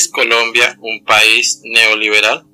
¿Es Colombia un país neoliberal?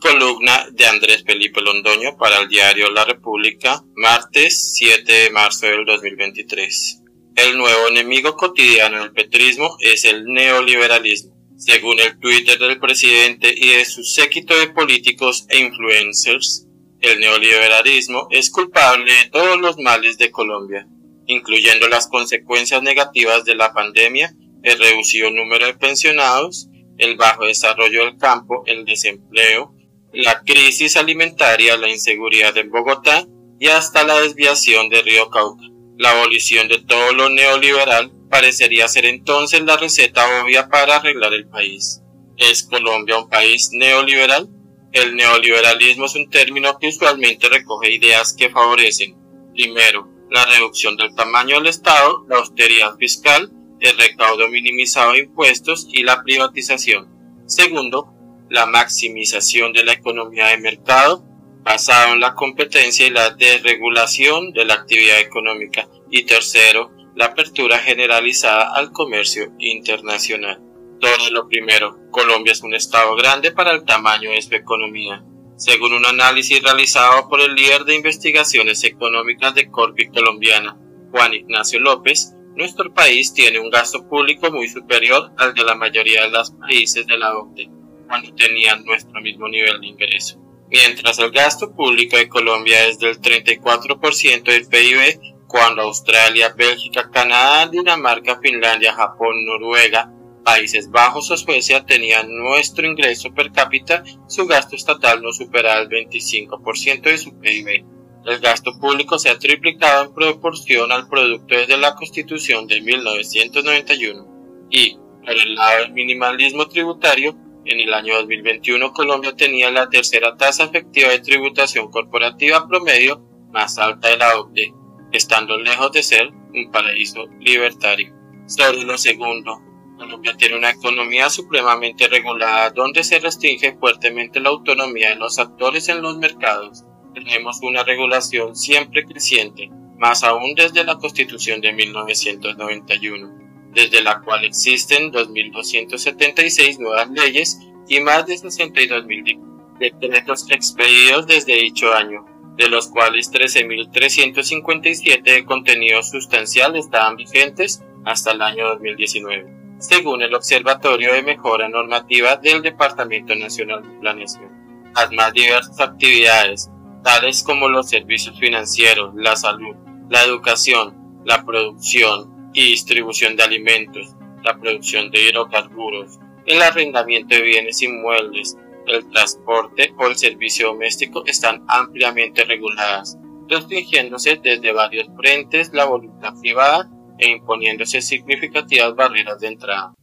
Columna de Andrés Felipe Londoño para el diario La República, martes 7 de marzo del 2023. El nuevo enemigo cotidiano del petrismo es el neoliberalismo. Según el Twitter del presidente y de su séquito de políticos e influencers, el neoliberalismo es culpable de todos los males de Colombia, incluyendo las consecuencias negativas de la pandemia, el reducido número de pensionados, el bajo desarrollo del campo, el desempleo, la crisis alimentaria, la inseguridad en Bogotá y hasta la desviación de Río Cauca. La abolición de todo lo neoliberal parecería ser entonces la receta obvia para arreglar el país. ¿Es Colombia un país neoliberal? El neoliberalismo es un término que usualmente recoge ideas que favorecen, primero, la reducción del tamaño del Estado, la austeridad fiscal, el recaudo minimizado de impuestos y la privatización. Segundo, la maximización de la economía de mercado, basado en la competencia y la desregulación de la actividad económica. Y tercero, la apertura generalizada al comercio internacional. Todo lo primero, Colombia es un estado grande para el tamaño de su economía. Según un análisis realizado por el líder de investigaciones económicas de Corpi colombiana, Juan Ignacio López, nuestro país tiene un gasto público muy superior al de la mayoría de los países de la OCDE, cuando tenían nuestro mismo nivel de ingreso. Mientras el gasto público de Colombia es del 34% del PIB, cuando Australia, Bélgica, Canadá, Dinamarca, Finlandia, Japón, Noruega, Países Bajos o Suecia tenían nuestro ingreso per cápita, su gasto estatal no superaba el 25% de su PIB. El gasto público se ha triplicado en proporción al producto desde la Constitución de 1991. Y, por el lado del minimalismo tributario, en el año 2021 Colombia tenía la tercera tasa efectiva de tributación corporativa promedio más alta de la OCDE, estando lejos de ser un paraíso libertario. Sobre lo segundo, Colombia tiene una economía supremamente regulada donde se restringe fuertemente la autonomía de los actores en los mercados. Tenemos una regulación siempre creciente, más aún desde la Constitución de 1991, desde la cual existen 2.276 nuevas leyes y más de 62.000 decretos expedidos desde dicho año, de los cuales 13.357 de contenido sustancial estaban vigentes hasta el año 2019 según el Observatorio de Mejora Normativa del Departamento Nacional de Planeación. Las más diversas actividades, tales como los servicios financieros, la salud, la educación, la producción y distribución de alimentos, la producción de hidrocarburos, el arrendamiento de bienes inmuebles, el transporte o el servicio doméstico están ampliamente reguladas, restringiéndose desde varios frentes la voluntad privada e imponiéndose significativas barreras de entrada.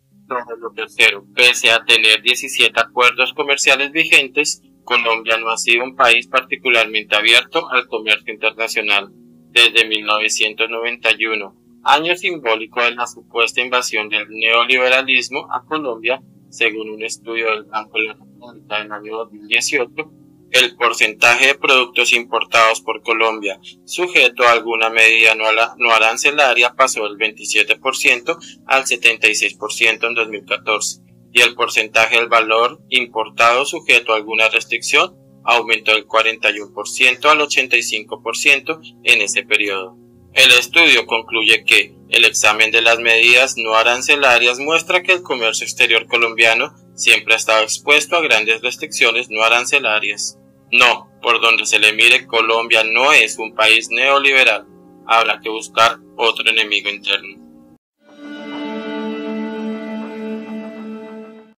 Lo tercero, pese a tener 17 acuerdos comerciales vigentes, Colombia no ha sido un país particularmente abierto al comercio internacional desde 1991, año simbólico de la supuesta invasión del neoliberalismo a Colombia, según un estudio del Banco de la República en el año 2018 el porcentaje de productos importados por Colombia sujeto a alguna medida no, arancelaria pasó del 27% al 76% en 2014 y el porcentaje del valor importado sujeto a alguna restricción aumentó del 41% al 85% en ese periodo. El estudio concluye que el examen de las medidas no arancelarias muestra que el comercio exterior colombiano siempre ha estado expuesto a grandes restricciones no arancelarias. No, por donde se le mire, Colombia no es un país neoliberal. Habrá que buscar otro enemigo interno.